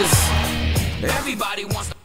Cause everybody wants to.